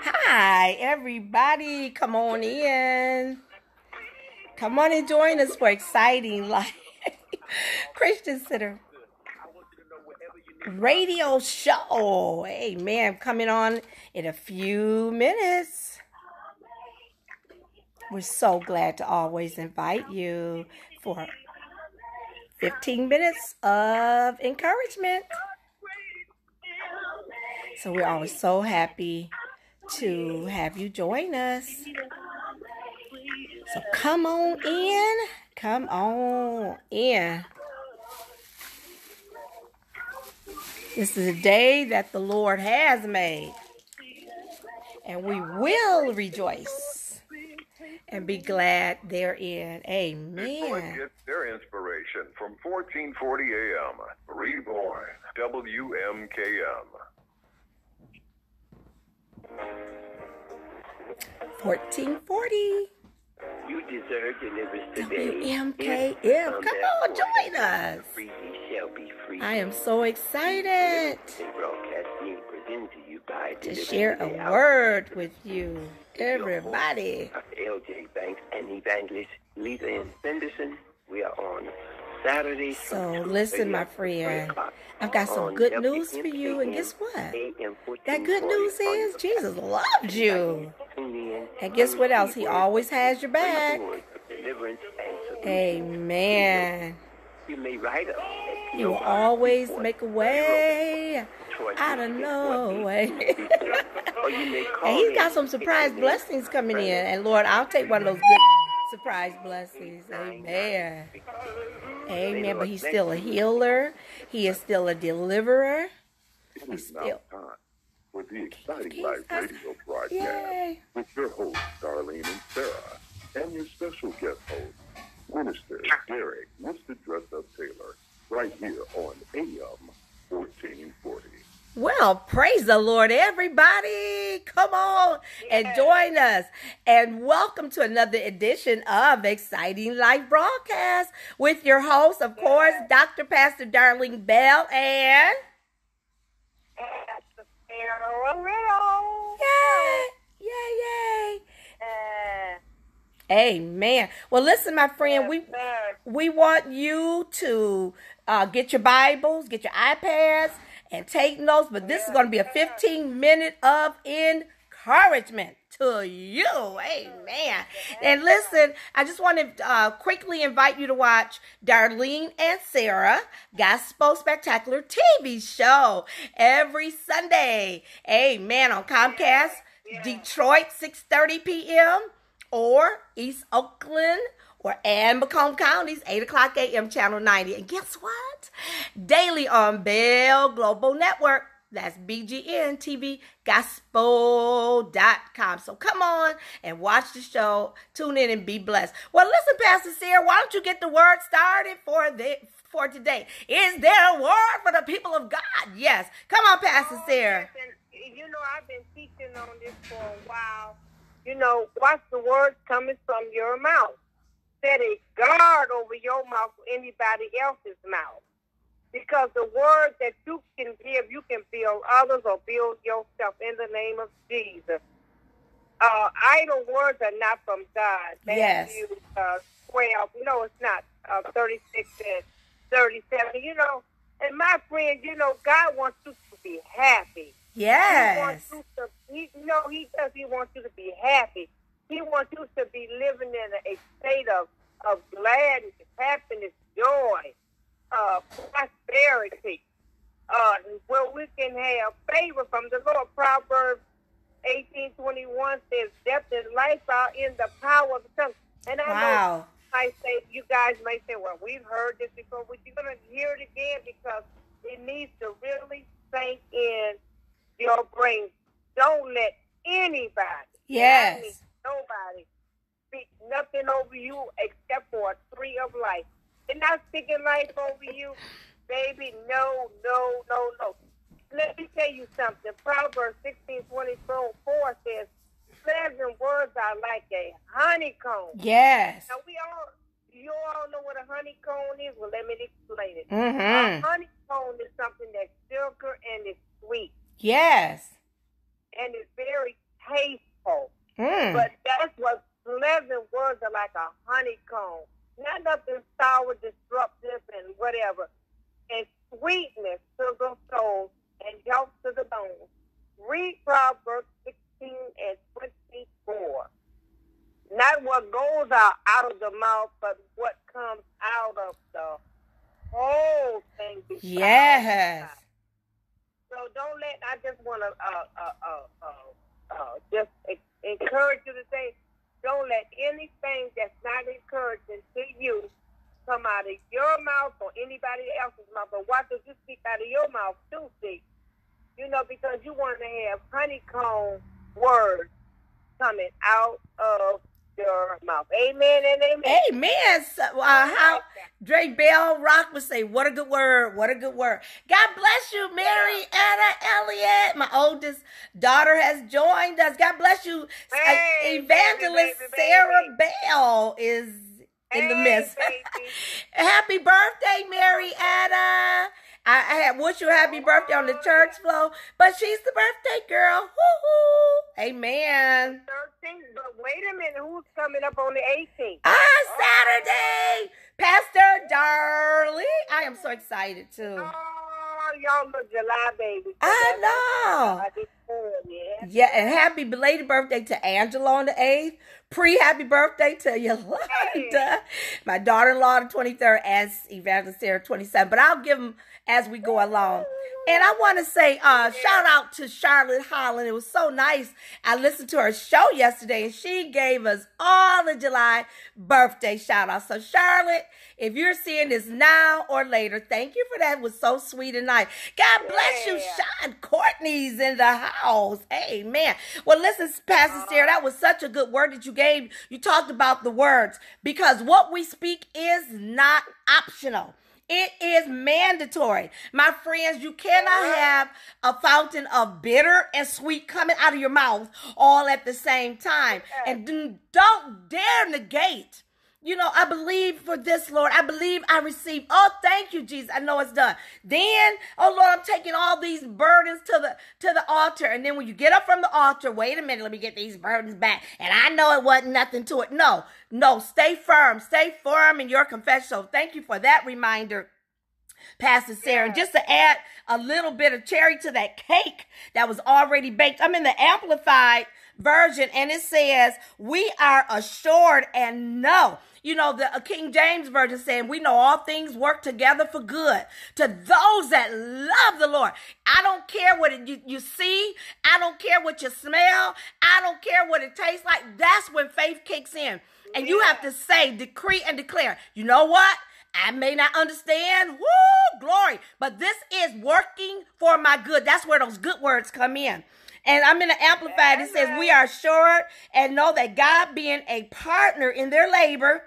Hi, everybody. Come on in. Come on and join us for exciting life. Christian Center radio show. Amen. Coming on in a few minutes. We're so glad to always invite you for 15 minutes of encouragement. So we're always so happy to have you join us. So come on in. Come on in. This is a day that the Lord has made. And we will rejoice and be glad therein. Amen. Get their inspiration from 1440 AM. Reborn. WMKM. 1440. You deserve deliverance today. WMKM. Come on, join us. Free shall be free. I am so excited The broadcast being presented to you by to share a word with you, everybody. L.J. Banks and Evangelist Lisa. Henderson. We are on Saturday. So listen, my friend. I've got some good news for you, and guess what? That good news is Jesus loved you. And guess what else? He always has your back. Word of Deliverance and solution. Amen. You may write us. at He will always make a way out of no way. 186. Or you may call And he's got some surprise blessings coming in. And Lord, I'll take one of those good surprise blessings. Amen. Amen. But he's still a healer. He is still a deliverer. It He's is now still- time for the exciting Okay, live radio broadcast Yay. with your hosts, Darlene and Sarah, and your special guest host, Minister Derek Mr. Dress Up Taylor, right here on AM 1440. Well, praise the Lord, everybody. Come on and join us. And welcome to another edition of Exciting Life Broadcast with your host, of course, Dr. Pastor Darlene Bell and. Yay! Yay, yay. Amen. Well, listen, my friend, we we want you to uh, get your Bibles, get your iPads, and take notes. But this is going to be a 15 minute of encouragement to you. Amen. And listen, I just want to uh, quickly invite you to watch Darlene and Sarah Gospel Spectacular TV show every Sunday. Amen. On Comcast, Detroit, 6:30 p.m. or East Oakland or Ann Macomb Counties, 8 o'clock a.m. Channel 90. And guess what? Daily on Bell Global Network. That's BGN TV Gospel.com. So come on and watch the show. Tune in and be blessed. Well, listen, Pastor Sarah, why don't you get the word started for the for today? Is there a word for the people of God? Yes. Come on, Pastor oh, Sarah. Listen, you know, I've been teaching on this for a while. You know, watch the words coming from your mouth. Set a guard over your mouth or anybody else's mouth. Because the words that you can give, you can build others or build yourself in the name of Jesus. Uh, idle words are not from God. Yes. Matthew uh, 12. No, it's not. Uh, 36 and 37. You know, and my friend, you know, God wants you to be happy. Yeah. He wants you to, he, no, he does. He wants you to be happy. He wants you to be living in a, state of, of gladness, happiness, joy, uh, prosperity, uh, where we can have favor from the Lord. Proverbs 18:21 says, "Death and life are in the power of the tongue." And I know I say you guys may say, "Well, we've heard this before." But you're gonna hear it again because it needs to really sink in your brain. Don't let anybody, Yes. I mean nobody, speak nothing over you except for a tree of life. They're not speaking life over you, baby. No, no, no, no. Let me tell you something. Proverbs 16, 24 says, pleasant words are like a honeycomb. Yes. Now, we all, you all know what a honeycomb is? Well, let me explain it. Mm-hmm. honeycomb is something that's silker and it's sweet. Yes. And and it's very tasteful. Mm. But that's what pleasant words are like a honeycomb. Not nothing sour, disruptive, and whatever. And sweetness to the soul and health to the bones. Read Proverbs 16 and 24. Not what goes out, out of the mouth, but what comes out of the whole thing. Yes. So don't let. I just want to uh, uh, uh, uh, uh, just encourage you to say, don't let anything that's not encouraging to you come out of your mouth or anybody else's mouth. But watch what you speak out of your mouth too, see. You know, because you want to have honeycomb words coming out of your mouth. Amen and amen. Amen. So, uh, how Drake Bell Rock would say, "What a good word! What a good word!" God bless you, Marietta Elliott. My oldest daughter has joined us. God bless you, Uh, Hey, Evangelist baby, baby, Sarah Bell is in the midst. happy birthday, Marietta. I, I had wish you a happy birthday on the church floor, but she's the birthday girl. Woo-hoo. Amen. 13th, but wait a minute, who's coming up on the 18th? Ah, Saturday, Pastor Darley. I am so excited too. Oh, y'all look July baby. I know. Yeah. Yeah, and happy belated birthday to Angela on the 8th. Pre happy birthday to Yolanda. My daughter in law, the 23rd, as Evangelist Sarah, 27. But I'll give them as we go along. And I want to say, uh, shout out to Charlotte Holland. It was so nice. I listened to her show yesterday and she gave us all the July birthday shout outs. So, Charlotte, if you're seeing this now or later, thank you for that. It was so sweet and nice. God bless you, Sean Courtney's in the house. Amen. Well, listen, Pastor Sarah, that was such a good word that you gave. You talked about the words because what we speak is not optional. It is mandatory. My friends, you cannot have a fountain of bitter and sweet coming out of your mouth all at the same time. And do- don't dare negate. You know, I believe for this, Lord. I believe I receive. Oh, thank you, Jesus. I know it's done. Then, oh Lord, I'm taking all these burdens to the to the altar. And then when you get up from the altar, wait a minute, let me get these burdens back. And I know it wasn't nothing to it. No, no, stay firm. Stay firm in your confession. So thank you for that reminder. Pastor Sarah. And just to add a little bit of cherry to that cake that was already baked, I'm in the amplified version and it says, We are assured and know. You know, the uh, King James Version saying, We know all things work together for good to those that love the Lord. I don't care what it, you, you see, I don't care what you smell, I don't care what it tastes like. That's when faith kicks in. And you have to say, decree, and declare, you know what? I may not understand, woo, glory, but this is working for my good. That's where those good words come in. And I'm in the Amplified, it says, We are assured and know that God being a partner in their labor,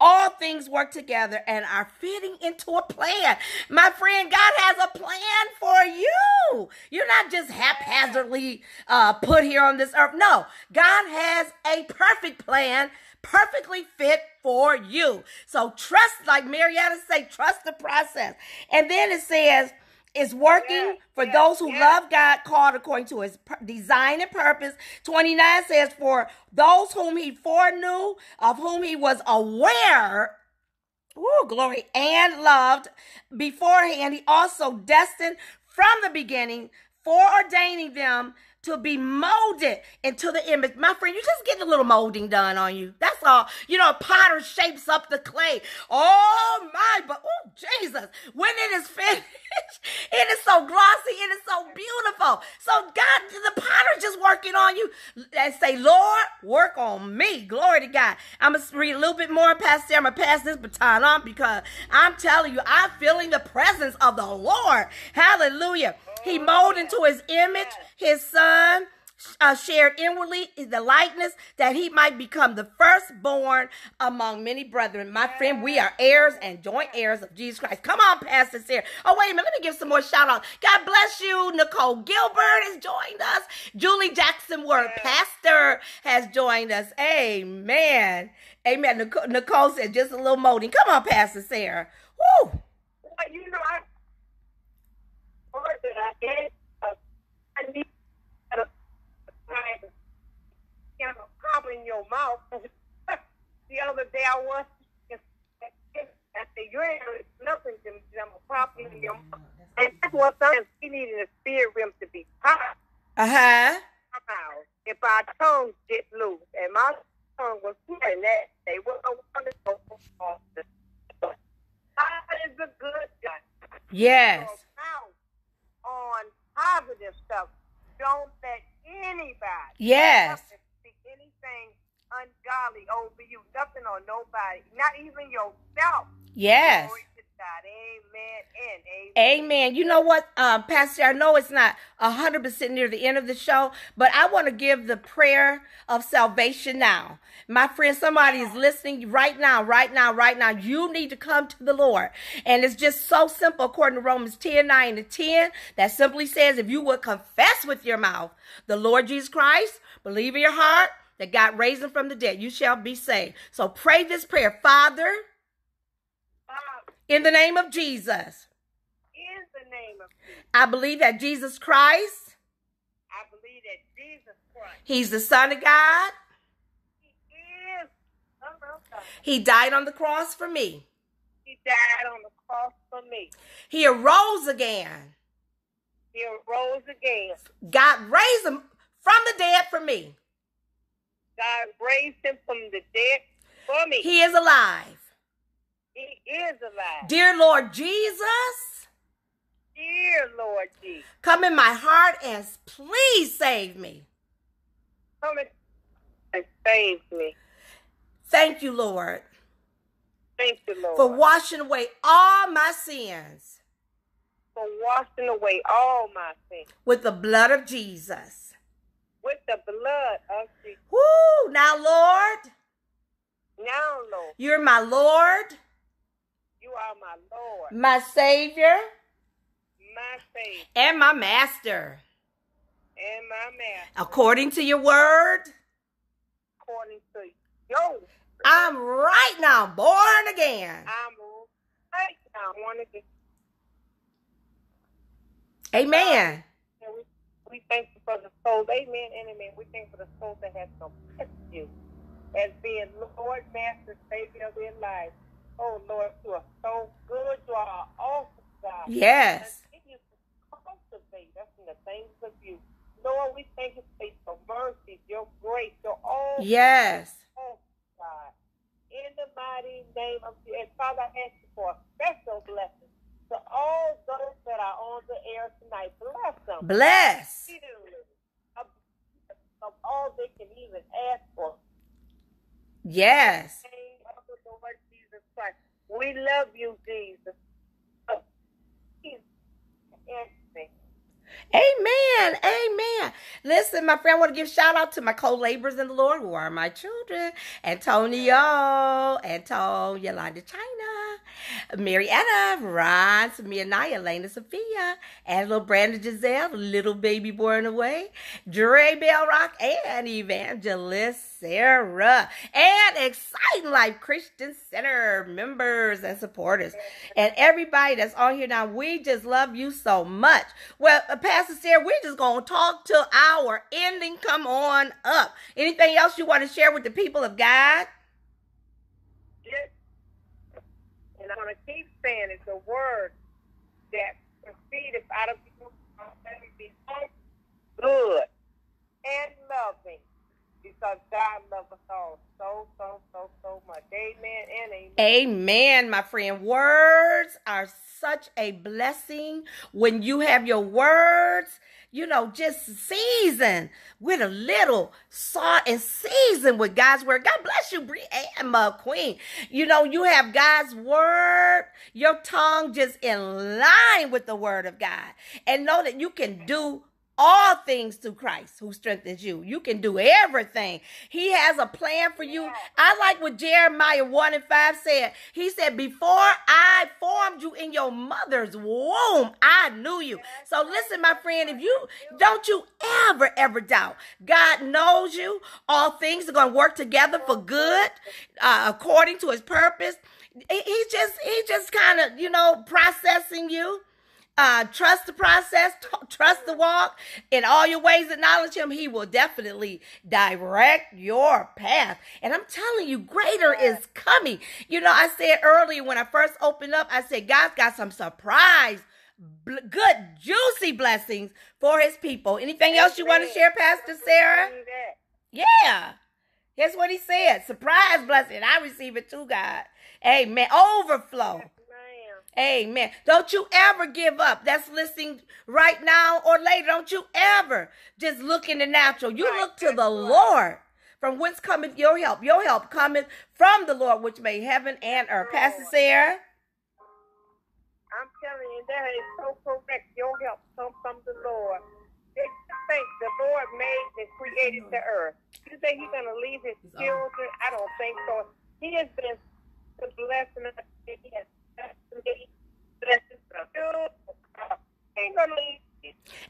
all things work together and are fitting into a plan. My friend, God has a plan for you. You're not just haphazardly uh, put here on this earth. No, God has a perfect plan, perfectly fit for you. So trust, like Marietta say, trust the process. And then it says, it's working Yeah, for yeah, those who yeah. love God, called according to his design and purpose. 29 says, For those whom he foreknew, of whom he was aware, Ooh, glory, and loved beforehand, he also destined from the beginning, foreordaining them to be molded into the image. My friend, you're just getting a little molding done on you. That's all. You know, a potter shapes up the clay. Oh my, but oh Jesus, when it is finished, it is so glossy, it is so beautiful. So God, the potter just working on you. And say, Lord, work on me. Glory to God. I'm gonna read a little bit more, Pastor. I'm gonna pass this baton on because I'm telling you, I'm feeling the presence of the Lord. Hallelujah. He molded into his image, his son. Uh, shared inwardly the likeness that he might become the firstborn among many brethren. My friend, we are heirs and joint heirs of Jesus Christ. Come on, Pastor Sarah. Oh, wait a minute. Let me give some more shout outs. God bless you. Nicole Gilbert has joined us. Julie Jackson Word, Pastor, has joined us. Amen. Amen. Nicole, Nicole said just a little molding. Come on, Pastor Sarah. Woo. Well, you know, I I need a, pop in your mouth. the other day I was, I said, you ain't nothing to me, I'm a pop in your mouth. And needed a rim to be. Uh-huh. If our tongues get loose, and my tongue was that, they. God is a good God. Yes on positive stuff. Don't let anybody Yes. speak anything ungodly over you. Nothing on nobody, not even yourself. Yes. Glory God. Amen and amen. Amen. You know what, um, Pastor? I know it's not hundred percent near the end of the show, but I want to give the prayer of salvation now. My friend, somebody is listening right now, right now, right now. You need to come to the Lord. And it's just so simple, according to Romans 10, 9 to 10, that simply says, if you would confess with your mouth the Lord Jesus Christ, believe in your heart that God raised him from the dead, you shall be saved. So pray this prayer, Father, in the name of Jesus. in the name of Jesus, I believe that Jesus Christ, I believe that Jesus Christ, He's the Son of God. He is the Son of God. He died on the cross for me. He died on the cross for me. He arose again. He arose again. God raised him from the dead for me. God raised him from the dead for me. He is alive. He is alive. Dear Lord Jesus, Dear Lord Jesus, come in my heart and please save me. come in and save me. Thank you, Lord, Thank you, Lord, for washing away all my sins for washing away all my sins with the blood of Jesus. with the blood of Jesus. Woo! Now, Lord, Now, Lord, you're my Lord, you are my Lord, my Savior, my Savior, and my Master. and my Master, According to your word, according to your word. I'm right now born again. I'm right now born again. Amen. And we, we thank you for the souls. Amen and amen. We thank you for the souls that have confessed you as being Lord, Master, Savior of their lives. Oh, Lord, you are so good. You are awesome, God. Yes. Continue to cultivate us in the things of you. Lord, we thank you for your mercy, your grace, your all Yes. Oh, God. In the mighty name of Jesus. And Father, I ask you for a special blessing to all those that are on the air tonight. Bless them. Bless. Of all they can even ask for. Yes. In the name of the Lord Jesus Christ. We love you, Jesus. Oh. Amen. Amen. Listen, my friend, I want to give shout out to my co-laborers in the Lord who are my children. Antonio, Anton, Yolanda China, Marietta, Ron, Samia Naya, Elena Sophia, Angela Brandon Giselle, little baby born away, Dre Bell Rock, and Evangelist Sarah, and Exciting Life Christian Center members and supporters, and everybody that's on here now. We just love you so much. Well, uh, Pastor Sarah, we're just going to talk till our ending. Come on up. Anything else you want to share with the people of God? And I'm going to keep saying it's a word that proceedeth out of you. Good and loving because God loves us all so, so, so, so much. Amen and amen. Amen, my friend. Words are such a blessing when you have your words, you know, just season with a little salt and season with God's word. God bless you, Brianne McQueen. You know, you have God's word, your tongue just in line with the word of God. And know that you can do all things through Christ who strengthens you. You can do everything. He has a plan for you. I like what Jeremiah 1 and 5 said. He said, Before I formed you in your mother's womb, I knew you. So listen, my friend, if you don't you ever, ever doubt, God knows you. All things are going to work together for good uh, according to his purpose. He- He's just, he's just kind of, you know, processing you uh, trust the process, t- trust the walk, in all your ways acknowledge him, he will definitely direct your path. And I'm telling you, greater is coming. You know, I said earlier when I first opened up, I said, God's got some surprise, bl- good, juicy blessings for his people. Anything else you want to share, Pastor Sarah? Yeah. Here's what he said. Surprise blessing. I receive it too, God. Amen. Overflow. Amen. Don't you ever give up. That's listening right now or later. Don't you ever just look in the natural. You Right. look to the Lord. From whence cometh your help? Your help cometh from the Lord, which made heaven and earth. Pastor Sarah. I'm telling you, that is so correct. Your help comes from the Lord. Just think the Lord made and created the earth. You think He's going to leave His children? I don't think so. He has been the blessing us. He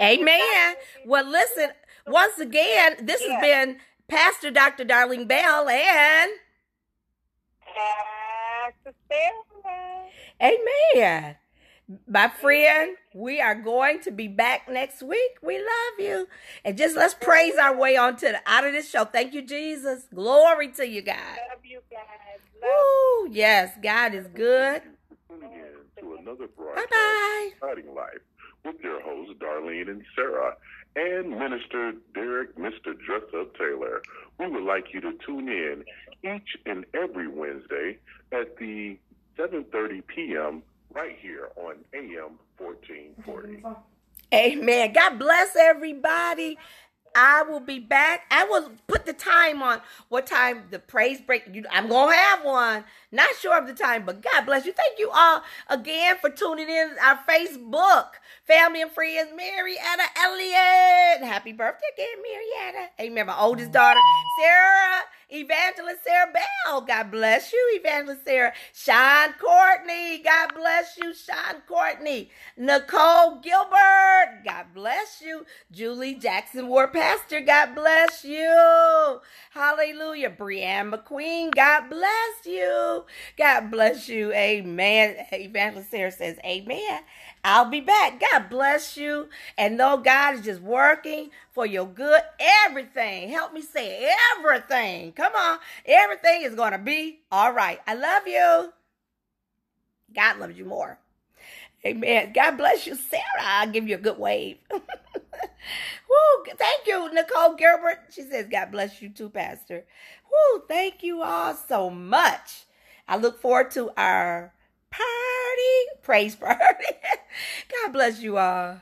Amen. Well, listen, once again, this has been Pastor Dr. Darlene Bell and Amen. My friend, we are going to be back next week. We love you. And just let's praise our way on to the out of this show. Thank you, Jesus. Glory to you, God. Love you guys. Love Woo, yes, God is good. Tuning in to another broadcast bye. of Exciting Life with your hosts, Darlene and Sarah, and Minister Derek, Mr. Dress Up Taylor. We would like you to tune in each and every Wednesday at the 7.30 p.m. right here on AM 1440. Amen. God bless everybody. I will be back. I will put the time on what time the praise break. You, I'm gonna have one. Not sure of the time, but God bless you. Thank you all again for tuning in our Facebook family and friends. Marietta Elliott, happy birthday again, Marietta. Amen. My oldest daughter, Sarah Evangelist Sarah Bell. God bless you, Evangelist Sarah. Sean Courtney. God bless you, Sean Courtney. Nicole Gilbert. God bless you. Julie Jackson Ward Pastor. God bless you. Hallelujah. Brianne McQueen. God bless you. God bless you. Amen. Evangelist Sarah says, Amen. I'll be back. God bless you. And know God is just working for your good. Everything. Help me say everything. Come on. Everything is going to be all right. I love you. God loves you more. Amen. God bless you, Sarah. I'll give you a good wave. Woo, thank you, Nicole Gilbert. She says, God bless you too, Pastor. Woo, thank you all so much. I look forward to our praise party. God bless you all.